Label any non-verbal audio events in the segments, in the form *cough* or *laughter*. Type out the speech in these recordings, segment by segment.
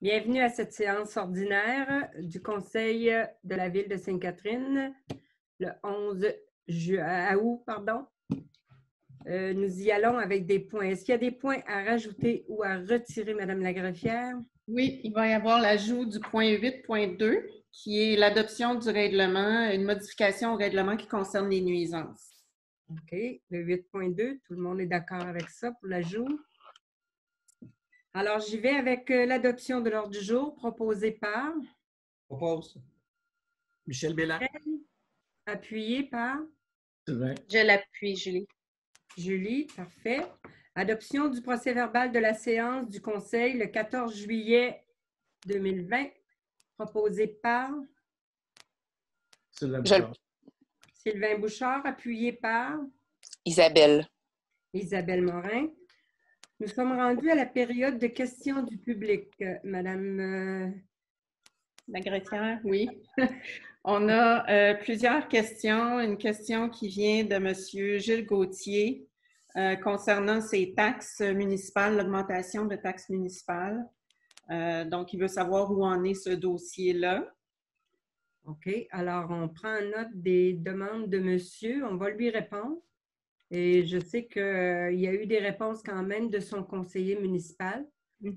Bienvenue à cette séance ordinaire du Conseil de la Ville de Sainte-Catherine, le 11 août. Pardon. Euh, nous y allons avec des points. Est-ce qu'il y a des points à rajouter ou à retirer, Madame la greffière? Oui, il va y avoir l'ajout du point 8.2, qui est l'adoption du règlement, une modification au règlement qui concerne les nuisances. OK. Le 8.2, tout le monde est d'accord avec ça pour l'ajout? Alors, j'y vais avec euh, l'adoption de l'ordre du jour proposé par. Propose. Michel Bélan. Appuyé par. Je l'appuie, Julie. Julie, parfait. Adoption du procès verbal de la séance du Conseil le 14 juillet 2020, proposé par. Sylvain Bouchard. Sylvain Bouchard, appuyé par. Isabelle. Isabelle Morin. Nous sommes rendus à la période de questions du public, euh, Madame. euh, La greffière, oui. *laughs* On a euh, plusieurs questions. Une question qui vient de M. Gilles Gauthier euh, concernant ses taxes municipales, l'augmentation de taxes municipales. Euh, donc, il veut savoir où en est ce dossier-là. OK. Alors, on prend note des demandes de monsieur. On va lui répondre. Et je sais qu'il y a eu des réponses quand même de son conseiller municipal.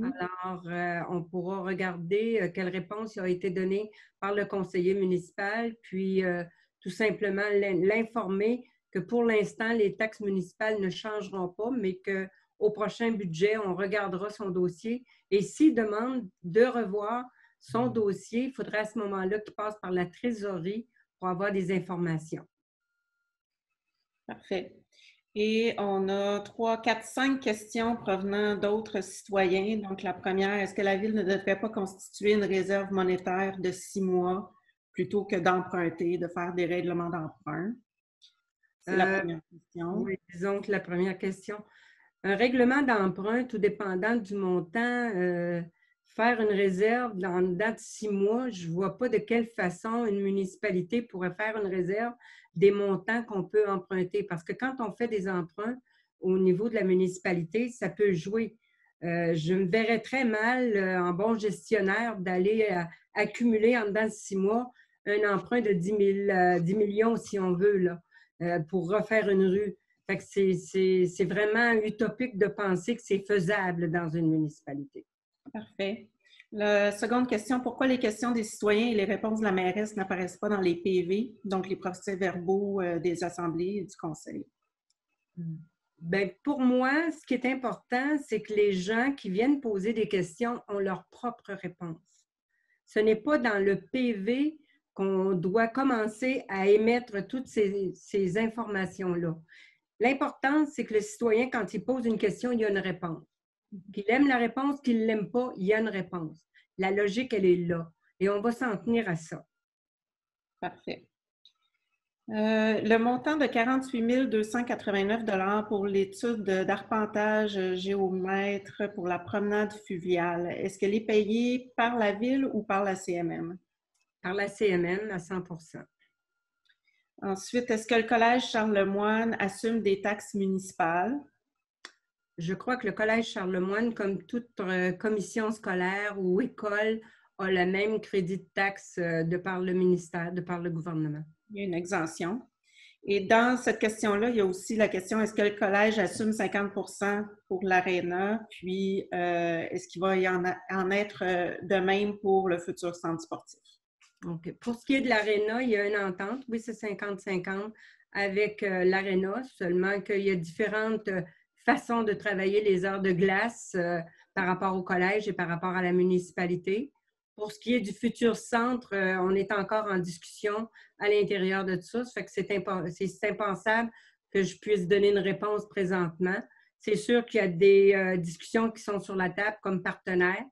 Alors, euh, on pourra regarder euh, quelle réponse a été donnée par le conseiller municipal, puis euh, tout simplement l'in- l'informer que pour l'instant, les taxes municipales ne changeront pas, mais qu'au prochain budget, on regardera son dossier. Et s'il demande de revoir son dossier, il faudra à ce moment-là qu'il passe par la trésorerie pour avoir des informations. Parfait. Et on a trois, quatre, cinq questions provenant d'autres citoyens. Donc, la première, est-ce que la Ville ne devrait pas constituer une réserve monétaire de six mois plutôt que d'emprunter, de faire des règlements d'emprunt? C'est la Euh, première question. Oui, disons que la première question. Un règlement d'emprunt, tout dépendant du montant, euh, faire une réserve dans date de six mois, je ne vois pas de quelle façon une municipalité pourrait faire une réserve des montants qu'on peut emprunter. Parce que quand on fait des emprunts au niveau de la municipalité, ça peut jouer. Euh, je me verrais très mal, euh, en bon gestionnaire, d'aller euh, accumuler en dedans de six mois un emprunt de 10, 000, euh, 10 millions, si on veut, là, pour refaire une rue. C'est vraiment utopique de penser que c'est faisable dans une municipalité. Parfait. La seconde question, pourquoi les questions des citoyens et les réponses de la mairesse n'apparaissent pas dans les PV, donc les procès-verbaux euh, des assemblées et du conseil? Ben, pour moi, ce qui est important, c'est que les gens qui viennent poser des questions ont leur propre réponse. Ce n'est pas dans le PV qu'on doit commencer à émettre toutes ces, ces informations-là. L'important, c'est que le citoyen, quand il pose une question, il y a une réponse. Qu'il aime la réponse, qu'il ne l'aime pas, il y a une réponse. La logique, elle est là. Et on va s'en tenir à ça. Parfait. Euh, le montant de 48 289 pour l'étude d'arpentage géomètre pour la promenade fluviale, est-ce qu'elle est payée par la ville ou par la CMM? Par la CMM à 100% Ensuite, est-ce que le Collège Charlemagne assume des taxes municipales? Je crois que le Collège Charlemagne, comme toute euh, commission scolaire ou école, a le même crédit de taxe euh, de par le ministère, de par le gouvernement. Il y a une exemption. Et dans cette question-là, il y a aussi la question est-ce que le collège assume 50% pour l'aréna? Puis, euh, est-ce qu'il va y en, a- en être de même pour le futur centre sportif? Donc, pour ce qui est de l'ARENA, il y a une entente. Oui, c'est 50-50 avec l'ARENA, seulement qu'il y a différentes façons de travailler les heures de glace euh, par rapport au collège et par rapport à la municipalité. Pour ce qui est du futur centre, euh, on est encore en discussion à l'intérieur de tout ça. Ça fait que c'est impen- c'est- c'est impensable que je puisse donner une réponse présentement. C'est sûr qu'il y a des euh, discussions qui sont sur la table comme partenaires.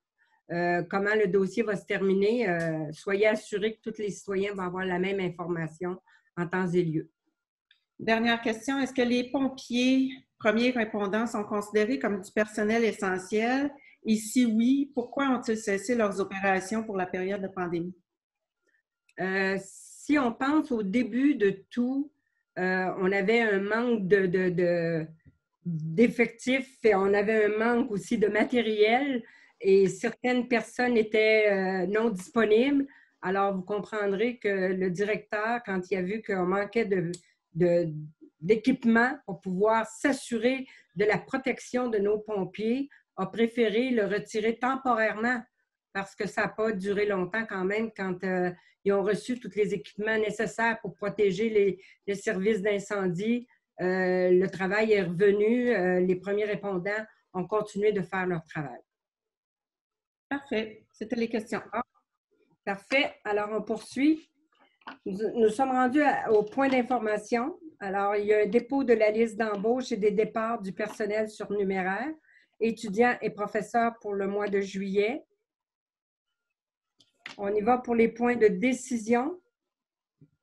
Euh, comment le dossier va se terminer, soyez assurés que tous les citoyens vont avoir la même information en temps et lieu. Dernière question, est-ce que les pompiers premiers répondants sont considérés comme du personnel essentiel? Et si oui, pourquoi ont-ils cessé leurs opérations pour la période de pandémie? Euh, si on pense au début de tout, euh, on avait un manque de, de- de- d'effectifs et on avait un manque aussi de matériel. et certaines personnes étaient euh, non disponibles. Alors, vous comprendrez que le directeur, quand il a vu qu'on manquait de, d'équipement pour pouvoir s'assurer de la protection de nos pompiers, a préféré le retirer temporairement parce que ça n'a pas duré longtemps quand même quand euh, ils ont reçu tous les équipements nécessaires pour protéger les, services d'incendie. Euh, le travail est revenu. Euh, les premiers répondants ont continué de faire leur travail. Parfait. C'était les questions. Parfait. Alors, on poursuit. Nous, sommes rendus au point d'information. Alors, il y a un dépôt de la liste d'embauche et des départs du personnel surnuméraire, étudiants et professeurs pour le mois de juillet. On y va pour les points de décision.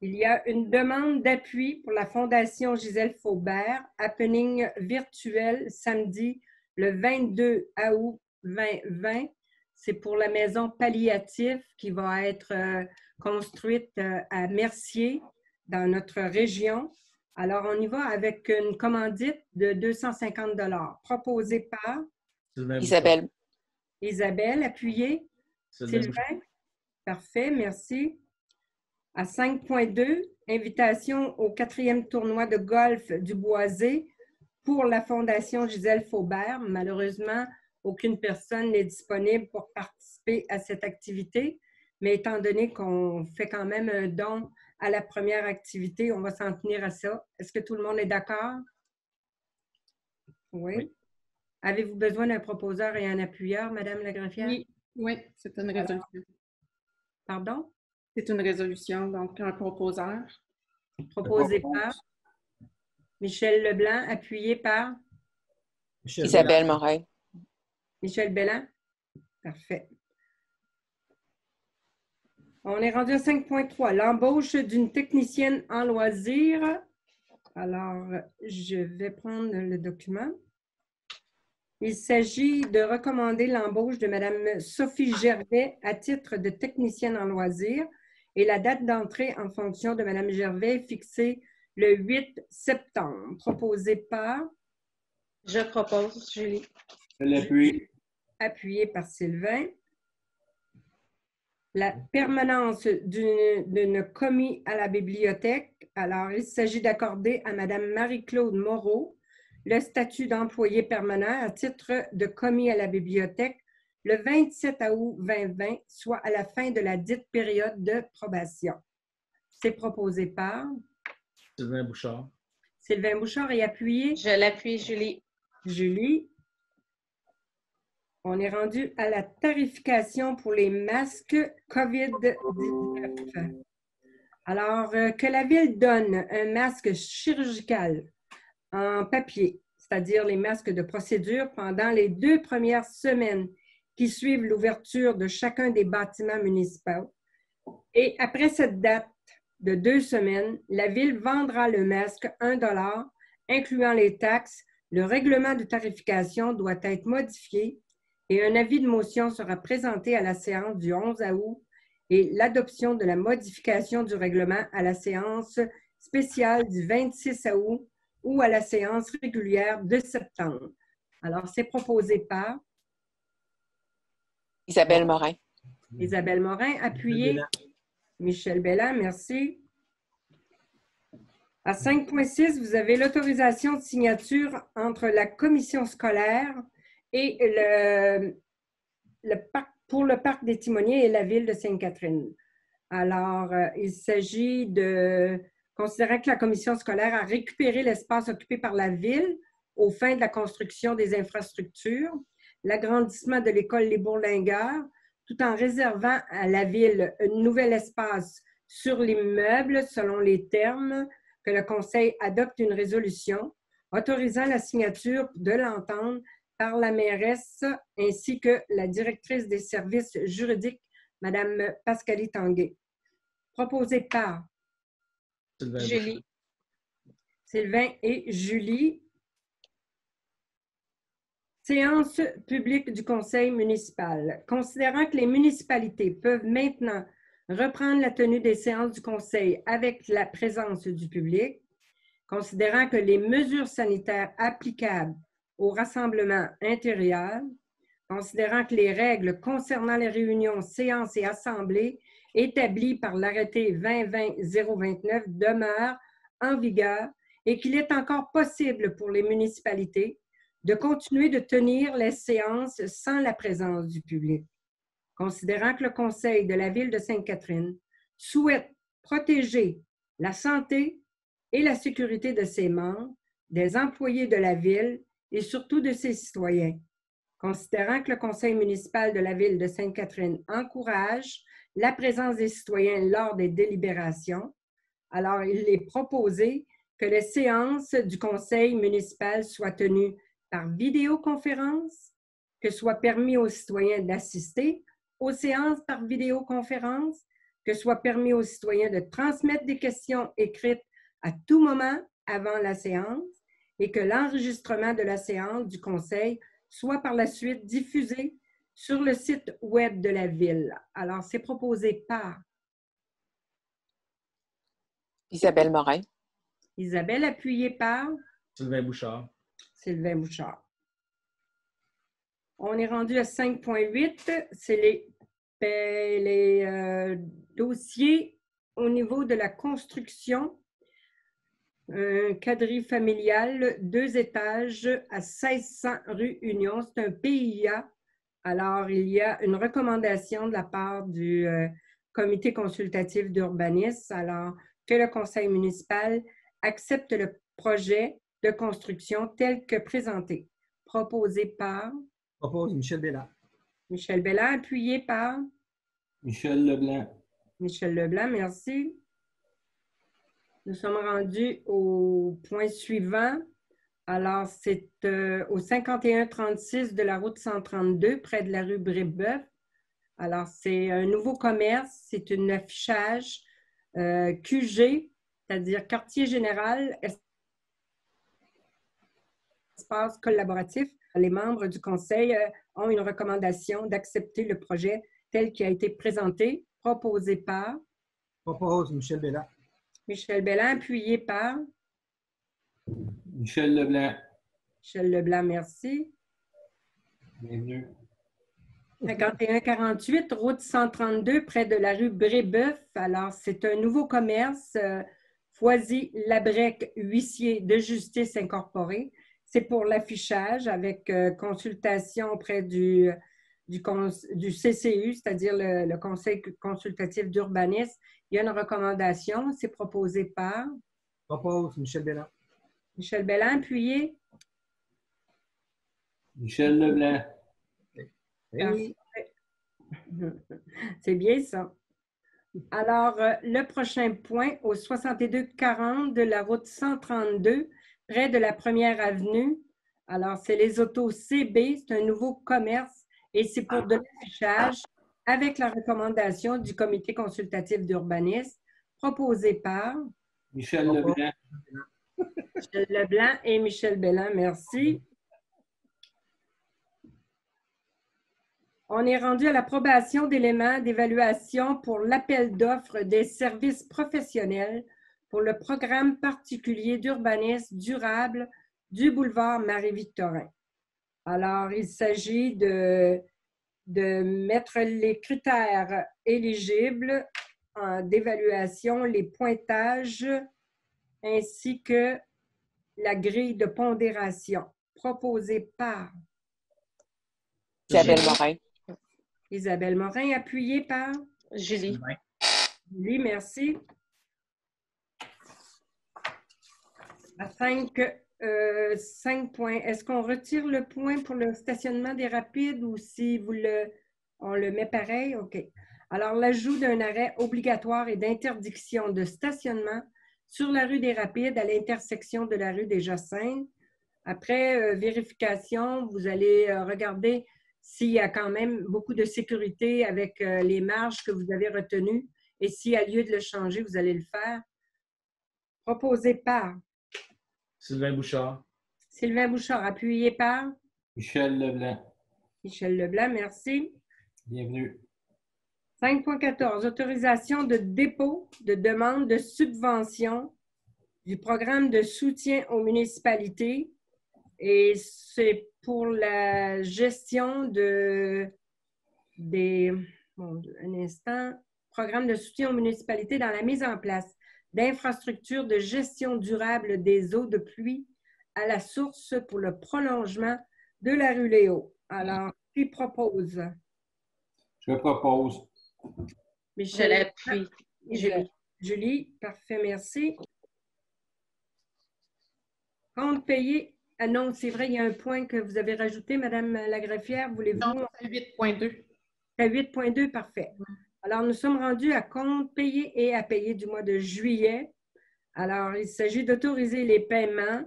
Il y a une demande d'appui pour la Fondation Gisèle Faubert, happening virtuel samedi le 22 août 2020. C'est pour la maison palliative qui va être euh, construite euh, à Mercier, dans notre région. Alors, on y va avec une commandite de 250 proposée par Isabelle. Isabelle, appuyée. Sylvain. Parfait, merci. À 5.2, invitation au quatrième tournoi de golf du Boisé pour la Fondation Gisèle Faubert. Malheureusement, aucune personne n'est disponible pour participer à cette activité, mais étant donné qu'on fait quand même un don à la première activité, on va s'en tenir à ça. Est-ce que tout le monde est d'accord? Oui. Avez-vous besoin d'un proposeur et un appuyeur, Madame la greffière? Oui, oui c'est une résolution. Pardon? C'est une résolution, donc un proposeur. Proposé par Michel Leblanc, appuyé par Isabelle Morin. Michel Bellin? Parfait. On est rendu à 5.3, l'embauche d'une technicienne en loisirs. Alors, je vais prendre le document. Il s'agit de recommander l'embauche de Mme Sophie Gervais à titre de technicienne en loisirs et la date d'entrée en fonction de Mme Gervais est fixée le 8 septembre. Proposé par? Je propose, Julie. Je l'appuie. Appuyé par Sylvain. La permanence d'une commis à la bibliothèque. Alors, il s'agit d'accorder à Mme Marie-Claude Moreau le statut d'employé permanent à titre de commis à la bibliothèque le 27 août 2020, soit à la fin de la dite période de probation. C'est proposé par Sylvain Bouchard. Sylvain Bouchard est appuyé. Je l'appuie, Julie. Julie. On est rendu à la tarification pour les masques COVID-19. Alors, euh, que la Ville donne un masque chirurgical en papier, c'est-à-dire les masques de procédure, pendant les deux premières semaines qui suivent l'ouverture de chacun des bâtiments municipaux. Et après cette date de deux semaines, la Ville vendra le masque 1 incluant les taxes. Le règlement de tarification doit être modifié et un avis de motion sera présenté à la séance du 11 août et l'adoption de la modification du règlement à la séance spéciale du 26 août ou à la séance régulière de septembre. Alors, c'est proposé par Isabelle Morin. Isabelle Morin, appuyé. Michel Bellin, merci. À 5.6, vous avez l'autorisation de signature entre la commission scolaire et le, pour le parc des Timoniers et la ville de Sainte-Catherine. Alors, euh, il s'agit de considérant que la commission scolaire a récupéré l'espace occupé par la ville au fin de la construction des infrastructures, l'agrandissement de l'école Les Bourlingueurs, tout en réservant à la ville un nouvel espace sur l'immeuble selon les termes que le Conseil adopte une résolution autorisant la signature de l'entente par la mairesse ainsi que la directrice des services juridiques, Mme Pascalie Tanguay. Proposé par Julie. Sylvain et Julie. Séance publique du Conseil municipal. Considérant que les municipalités peuvent maintenant reprendre la tenue des séances du Conseil avec la présence du public, considérant que les mesures sanitaires applicables au rassemblement intérieur, considérant que les règles concernant les réunions, séances et assemblées établies par l'arrêté 2020-029 demeurent en vigueur et qu'il est encore possible pour les municipalités de continuer de tenir les séances sans la présence du public. Considérant que le Conseil de la ville de Sainte-Catherine souhaite protéger la santé et la sécurité de ses membres, des employés de la ville et surtout de ses citoyens. Considérant que le Conseil municipal de la ville de Sainte-Catherine encourage la présence des citoyens lors des délibérations, alors il est proposé que les séances du Conseil municipal soient tenues par vidéoconférence, que soit permis aux citoyens d'assister aux séances par vidéoconférence, que soit permis aux citoyens de transmettre des questions écrites à tout moment avant la séance et que l'enregistrement de la séance du Conseil soit par la suite diffusé sur le site Web de la Ville. Alors, c'est proposé par Isabelle Morin. Isabelle, appuyée par Sylvain Bouchard. Sylvain Bouchard. On est rendu à 5.8, c'est les, les euh, dossiers au niveau de la construction. Un quadrille familial, deux étages à 1600 rue Union. C'est un PIA. Alors, il y a une recommandation de la part du euh, comité consultatif d'urbanisme, alors que le conseil municipal accepte le projet de construction tel que présenté. Proposé par Propose Michel Bellard. Michel Bellard, appuyé par Michel Leblanc. Michel Leblanc, merci. Nous sommes rendus au point suivant. Alors, c'est euh, au 5136 de la route 132, près de la rue Brébeuf. Alors, c'est un nouveau commerce, c'est un affichage euh, QG, c'est-à-dire quartier général, espace collaboratif. Les membres du conseil euh, ont une recommandation d'accepter le projet tel qu'il a été présenté, proposé par Propose Michel Bellard. Michel Bellin, appuyé par Michel Leblanc. Michel Leblanc, merci. Bienvenue. 5148, route 132, près de la rue Brébeuf. Alors, c'est un nouveau commerce, euh, Foisy-Labrec, huissier de justice incorporé. C'est pour l'affichage avec euh, consultation auprès du, du, du CCU, c'est-à-dire le, le, Conseil consultatif d'urbanisme. Il y a une recommandation, c'est proposé par? Propose Michel Bellin. Michel Bellin, appuyé. Michel Leblanc. Oui. *laughs* C'est bien ça. Alors, euh, le prochain point, au 6240 de la route 132, près de la première avenue. Alors, c'est les autos CB, c'est un nouveau commerce et c'est pour de l'affichage avec la recommandation du comité consultatif d'urbanisme proposé par Michel Leblanc. Michel Leblanc et Michel Bellin. Merci. On est rendu à l'approbation d'éléments d'évaluation pour l'appel d'offres des services professionnels pour le programme particulier d'urbanisme durable du boulevard Marie-Victorin. Alors, il s'agit de, de mettre les critères éligibles d'évaluation, les pointages, ainsi que la grille de pondération proposée par Isabelle Morin. Isabelle Morin, appuyée par Julie. Julie, merci. À 5, euh, points. Est-ce qu'on retire le point pour le stationnement des rapides ou si vous le, on le met pareil? OK. Alors, l'ajout d'un arrêt obligatoire et d'interdiction de stationnement sur la rue des Rapides à l'intersection de la rue des Jacinthes. Après euh, vérification, vous allez euh, regarder s'il y a quand même beaucoup de sécurité avec euh, les marges que vous avez retenues et s'il y a lieu de le changer, vous allez le faire. Proposé par Sylvain Bouchard. Sylvain Bouchard, appuyé par Michel Leblanc. Michel Leblanc, merci. Bienvenue. 5.14, autorisation de dépôt de demande de subvention du programme de soutien aux municipalités Et c'est pour la gestion de des bon, un instant, programme de soutien aux municipalités dans la mise en place d'infrastructures de gestion durable des eaux de pluie à la source pour le prolongement de la rue Léo. Alors, qui propose? Je propose. Je l'appuie. Julie. Julie, parfait, merci. Compte payé. Ah non, c'est vrai, il y a un point que vous avez rajouté, Madame la greffière. Voulez-vous? Non, c'est 8.2. À 8.2, parfait. Alors, nous sommes rendus à compte payé et à payer du mois de juillet. Alors, il s'agit d'autoriser les paiements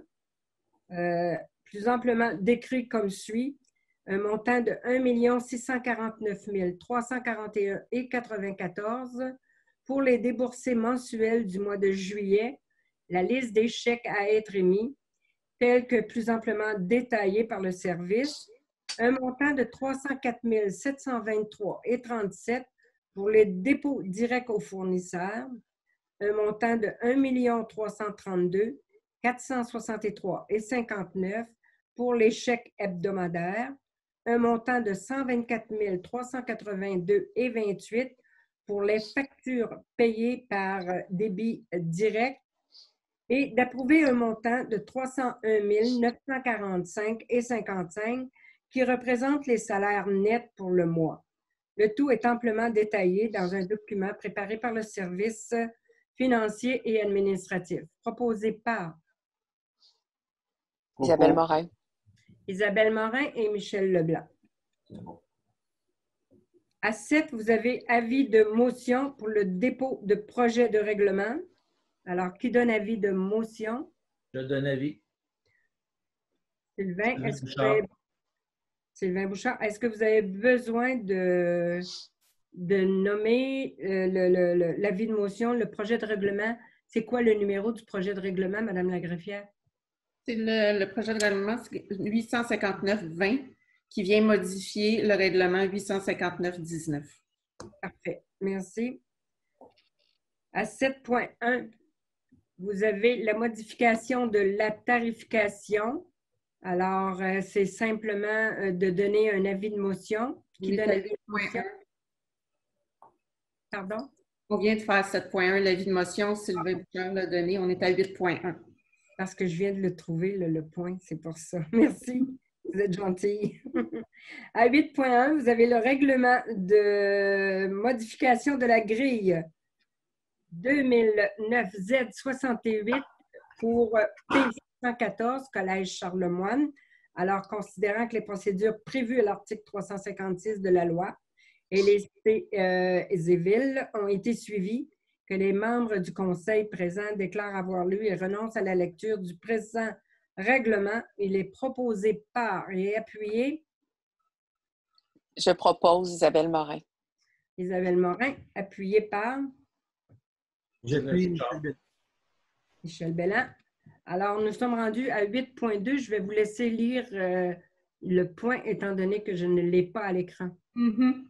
euh, plus amplement décrits comme suit. Un montant de 1 649 341 et 94 pour les déboursés mensuels du mois de juillet. La liste des chèques à être émis, telle que plus amplement détaillée par le service. Un montant de 304 723 et 37 pour les dépôts directs aux fournisseurs, un montant de 1 332 463 et 59 pour les chèques hebdomadaires, un montant de 124 382 et 28 pour les factures payées par débit direct et d'approuver un montant de 301 945 et 55 qui représente les salaires nets pour le mois. Le tout est amplement détaillé dans un document préparé par le service financier et administratif, proposé par Isabelle Morin. Isabelle Morin et Michel Leblanc. À 7, vous avez avis de motion pour le dépôt de projet de règlement. Alors, qui donne avis de motion? Je donne avis. Sylvain, est-ce que vous avez Sylvain Bouchard, est-ce que vous avez besoin de, de nommer euh, l'avis de motion, le projet de règlement? C'est quoi le numéro du projet de règlement, Madame la greffière? C'est le, le projet de règlement 859-20 qui vient modifier le règlement 859-19. Parfait, merci. À 7.1, vous avez la modification de la tarification. Alors, euh, c'est simplement euh, de donner un avis de motion. Qui donne avis de 8.1. motion? Pardon? On vient de faire 7.1, l'avis de motion, Sylvain Bouchard l'a donné, on est à 8.1. Parce que je viens de le trouver, le, le point, c'est pour ça. *laughs* Merci. Vous êtes gentille. *laughs* À 8.1, vous avez le règlement de modification de la grille 2009Z68 pour P114, Collège Charlemagne. Alors, considérant que les procédures prévues à l'article 356 de la loi et les euh, et villes ont été suivies, que les membres du Conseil présent déclarent avoir lu et renoncent à la lecture du présent règlement. Il est proposé par et appuyé Je propose Isabelle Morin. Isabelle Morin, appuyé par J'appuie. Michel Bellin. Michel Belland. Alors, nous sommes rendus à 8.2. Je vais vous laisser lire euh, le point, étant donné que je ne l'ai pas à l'écran. Mhm.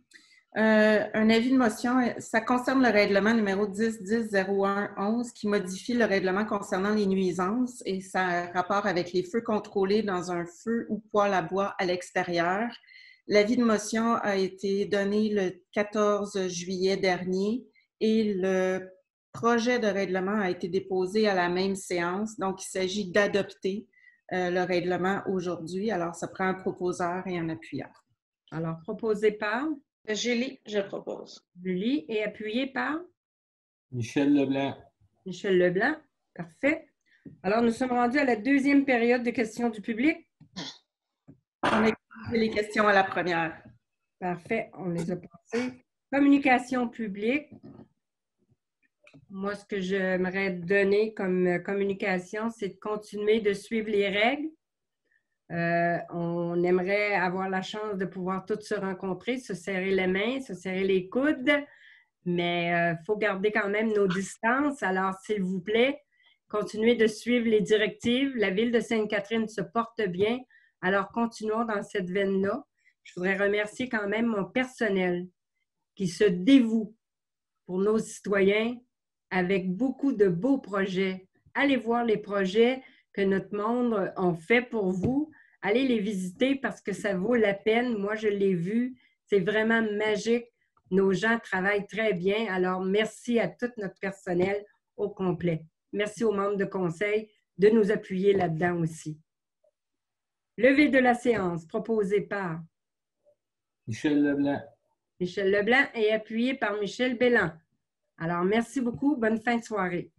Euh, un avis de motion, ça concerne le règlement numéro 10-10-01-11 qui modifie le règlement concernant les nuisances et ça a rapport avec les feux contrôlés dans un feu ou poêle à bois à l'extérieur. L'avis de motion a été donné le 14 juillet dernier et le projet de règlement a été déposé à la même séance. Donc, il s'agit d'adopter euh, le règlement aujourd'hui. Alors, ça prend un proposeur et un appuyeur. Alors, proposé par? Julie, je propose. Julie et appuyé par? Michel Leblanc. Michel Leblanc. Parfait. Alors, nous sommes rendus à la deuxième période de questions du public. On a posé les questions à la première. Parfait, on les a passées. Communication publique. Moi, ce que j'aimerais donner comme euh, communication, c'est de continuer de suivre les règles. Euh, on aimerait avoir la chance de pouvoir tous se rencontrer, se serrer les mains, se serrer les coudes, mais il faut garder quand même nos distances. Alors, s'il vous plaît, continuez de suivre les directives. La ville de Sainte-Catherine se porte bien. Alors, continuons dans cette veine-là. Je voudrais remercier quand même mon personnel qui se dévoue pour nos citoyens avec beaucoup de beaux projets. Allez voir les projets, que notre monde a fait pour vous. Allez les visiter parce que ça vaut la peine. Moi, je l'ai vu. C'est vraiment magique. Nos gens travaillent très bien. Alors, merci à tout notre personnel au complet. Merci aux membres de conseil de nous appuyer là-dedans aussi. Levée de la séance proposée par Michel Leblanc. Michel Leblanc et appuyé par Michel Bélan. Alors, merci beaucoup. Bonne fin de soirée.